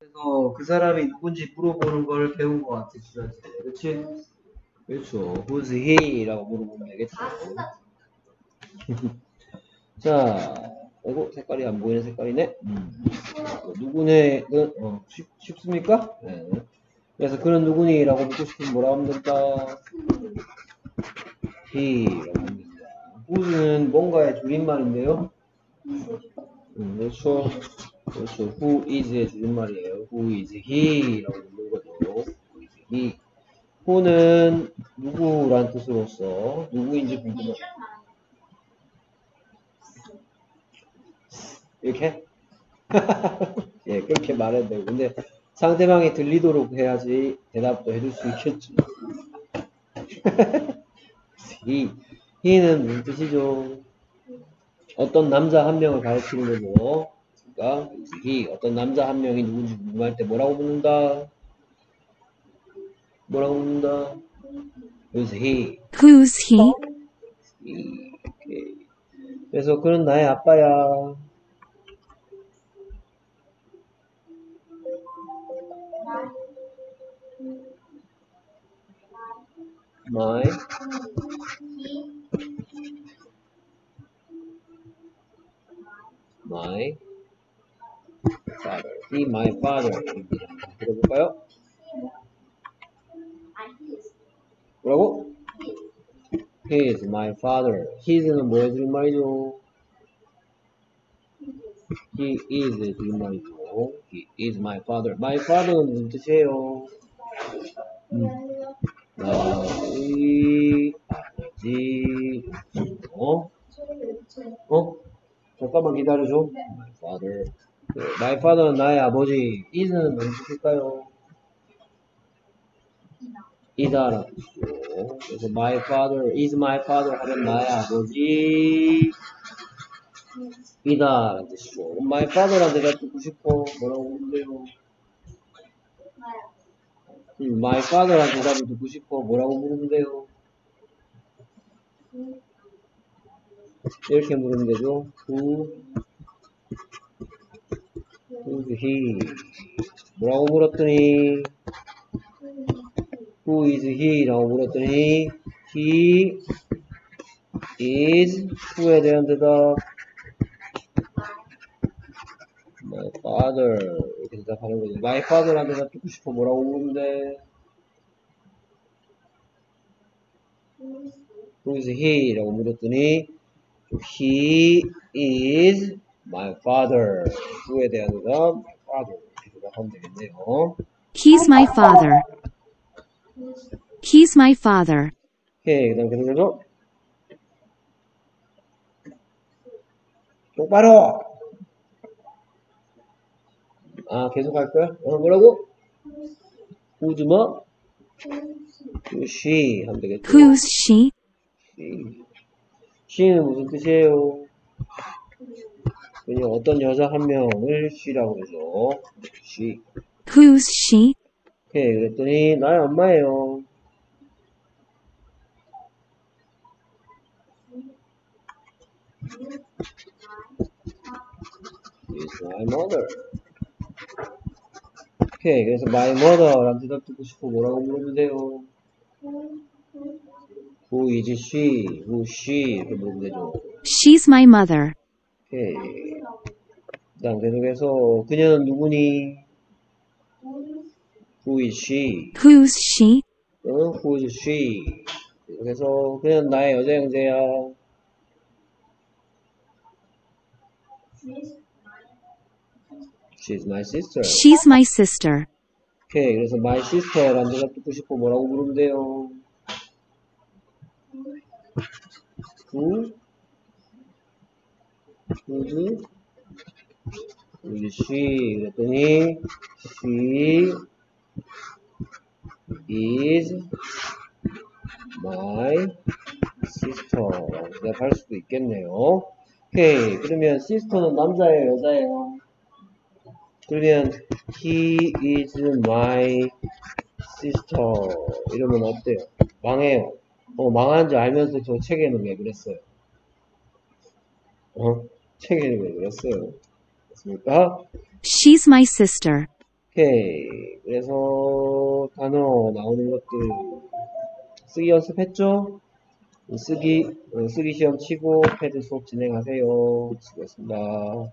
그래서 그 사람이 누군지 물어보는 걸 배운 것 같아, 시간에. 그치? 그렇죠. Who's he? 라고 물어보면 되겠죠. 자, 이거 색깔이 안 보이는 색깔이네? 음. 누구네, 그, 어, 쉽, 쉽습니까? 네. 그래서 그는 누구니? 라고 묻고 싶으면 뭐라고 하면 될까? he. 라고 하면 됩니다. who's는 뭔가의 줄임말인데요. 음, 그렇죠. 그렇죠. Who is의 줄임말이에요. Who is he? 라고 묻는 거죠. Who is he? who는 누구란 뜻으로서 누구인지 궁금해. 이렇게? 예, 그렇게 말해도 되고. 근데 상대방이 들리도록 해야지 대답도 해줄 수 있겠지. he. he는 무슨 뜻이죠? 어떤 남자 한 명을 가리키는 거죠. 그러니까 he 어떤 남자 한 명이 누군지 궁금할 때 뭐라고 묻는다? 뭐라고 묻는다? Who's he? Who's he? 그래서 그는 나의 아빠야. my my father. He my father. 들어볼까요? 뭐라고? He is my father. His는 뭐의 줄임말이죠? He is 줄임말이죠. He is my father. My father는 무슨 뜻이에요? 음. 나의 아버지. 어? 어? 잠깐만 기다려줘. My father. 네, my father는 나의 아버지. is는 무슨 뜻일까요? 이다라는 뜻이죠. 그래서 my father is my father 하면 나의 아버지 이다 라는 뜻이죠. my father한테 내가 듣고 싶어 뭐라고 물는데요 음, my father한테 대답을 듣고 싶어 뭐라고 물으면돼요 이렇게 물으면 되죠. He 뭐라고 물었더니 Who is he? 라고 물었더니 He is who에 대한 대답 My father 이렇게 대답하는 거죠. My father란 대답 듣고 싶어 뭐라고 돼? Who is he? 라고 물었더니 He is my father who에 대한 My father 이렇게 대답하면 되겠네요. He's my father. He's my father. 오케이, 그 다음 계속해서 똑바로 아 계속 할 거야? 어 뭐라고? who's 뭐? who's she 하면 되겠죠 Who's she? she. she는 무슨 뜻이에요? 그냥 어떤 여자 한 명을 she라고 그러죠 she Who's she? 오케이 그랬더니 나의 엄마예요 is my mother. 오케이, 그래서 my mother라는 대답 듣고 싶어 뭐라고 물으면 돼요? Who is she? Who she? 이렇게 물으면 되죠. She's my mother. 오케이. 그 다음 계속해서 그녀는 누구니? Who is she? Who's she? 어, who is she? 그래서 그녀는 나의 여자 형제야. She's my sister. She's my sister. 오케이, 그래서 my sister라는 대답 듣고 싶어 뭐라고 물으면 돼요? Who? Who's? Who's she? 그랬더니 she is my sister라고 대답할 수도 있겠네요. 오케이, 그러면 sister는 남자예요, 여자예요? 그러면 he is my sister 이러면 어때요? 망해요. 어 망한 줄 알면서 저 책에는 왜 그랬어요? 어 책에는 왜 그랬어요? 맞습니까? She's my sister. 오케이. 그래서 단어 나오는 것들 쓰기 연습했죠? 쓰기, 어, 쓰기 시험 치고 패드 수업 진행하세요. 수고했습니다.